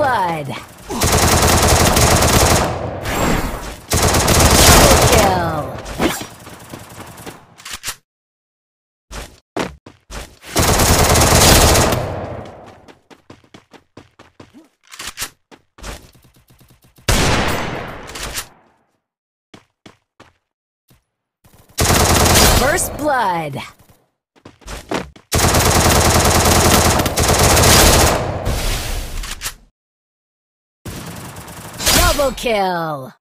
blood. Blood. Double kill.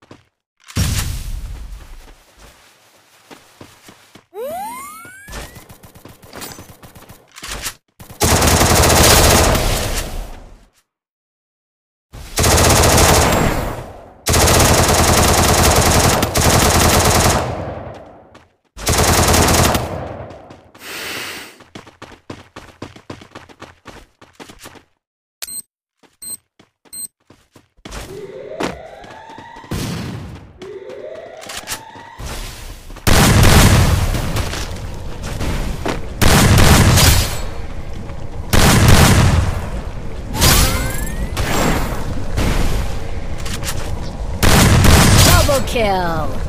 Double kill.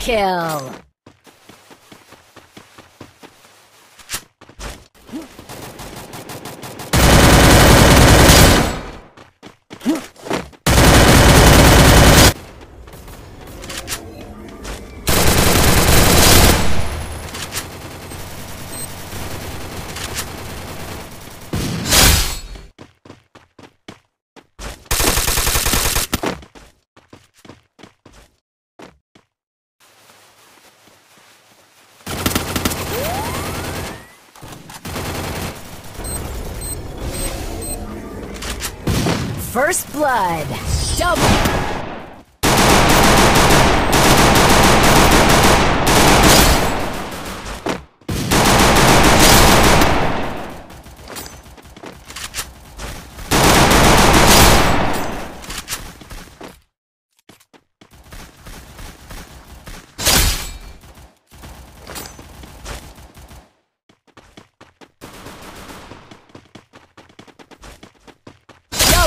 kill. First blood. Double.